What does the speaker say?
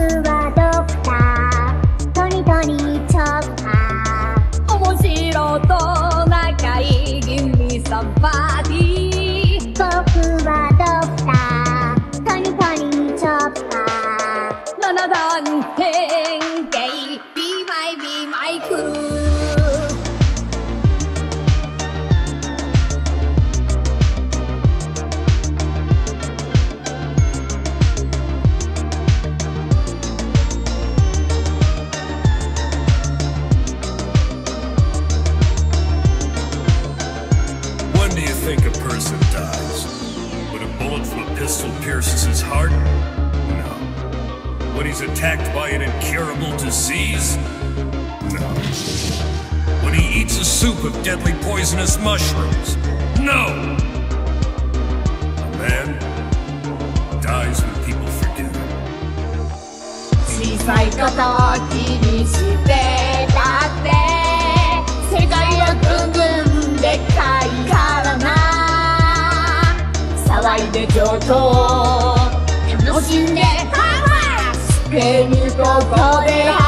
はドクター。トニトニチョッパー。面白と仲いいギミサバディ僕はドクター。トニトニチョッパー。七段変形 think a person dies? When a bullet from a pistol pierces his heart? No. When he's attacked by an incurable disease? No. When he eats a soup of deadly poisonous mushrooms? No! A man dies when people forget him. 騒いで上等。楽しんでハワースペにここで